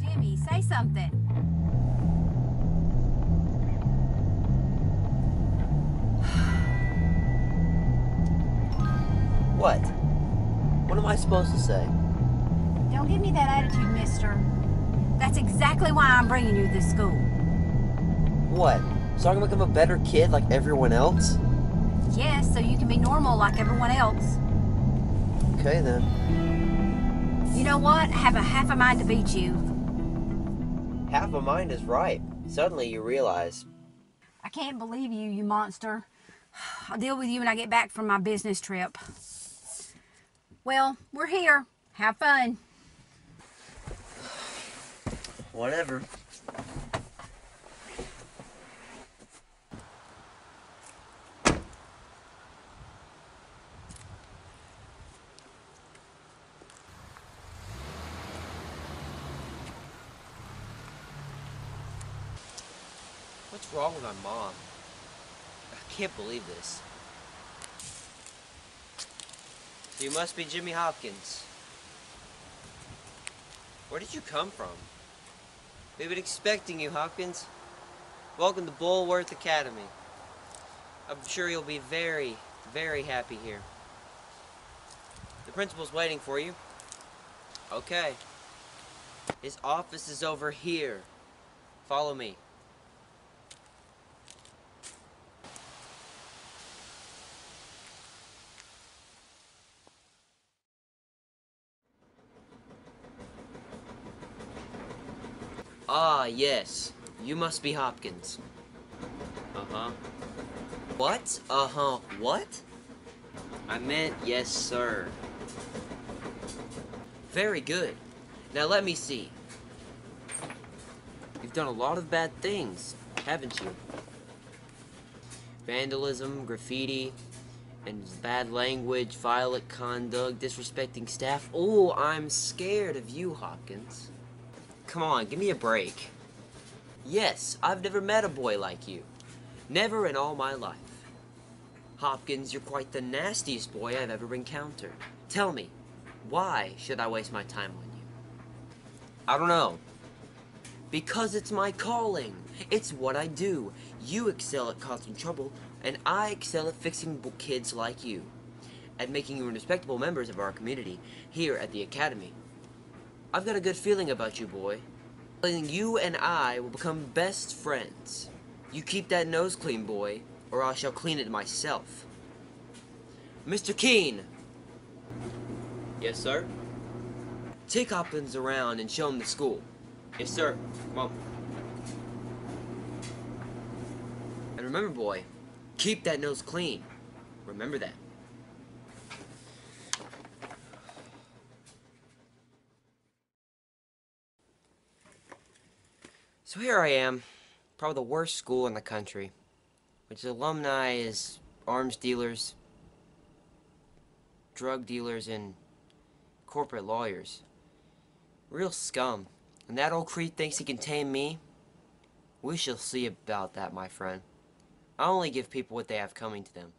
Jimmy, say something. What? What am I supposed to say? Don't give me that attitude, mister. That's exactly why I'm bringing you to this school. What? So I can become a better kid like everyone else? Yes, so you can be normal like everyone else. Okay then. You know what? I have a half a mind to beat you. Half a mind is right. Suddenly you realize. I can't believe you, you monster. I'll deal with you when I get back from my business trip. Well, we're here. Have fun. Whatever. What's wrong with my mom? I can't believe this. You must be Jimmy Hopkins. Where did you come from? We've been expecting you, Hopkins. Welcome to Bullworth Academy. I'm sure you'll be very, very happy here. The principal's waiting for you. Okay. His office is over here. Follow me. Ah, yes. You must be Hopkins. Uh-huh. What? Uh-huh. What? I meant yes, sir. Very good. Now let me see. You've done a lot of bad things, haven't you? Vandalism, graffiti, and bad language, violent conduct, disrespecting staff. Oh, I'm scared of you, Hopkins. Come on, give me a break. Yes, I've never met a boy like you. Never in all my life. Hopkins, you're quite the nastiest boy I've ever encountered. Tell me, why should I waste my time on you? I don't know. Because it's my calling. It's what I do. You excel at causing trouble, and I excel at fixing kids like you. At making you respectable members of our community here at the Academy. I've got a good feeling about you, boy. Feeling you and I will become best friends. You keep that nose clean, boy, or I shall clean it myself. Mr. Keane! Yes, sir? Take Hopkins around and show him the school. Yes, sir. Come on. And remember, boy, keep that nose clean. Remember that. So here I am, probably the worst school in the country, which alumni is arms dealers, drug dealers, and corporate lawyers. Real scum. And that old creep thinks he can tame me? We shall see about that, my friend. I only give people what they have coming to them.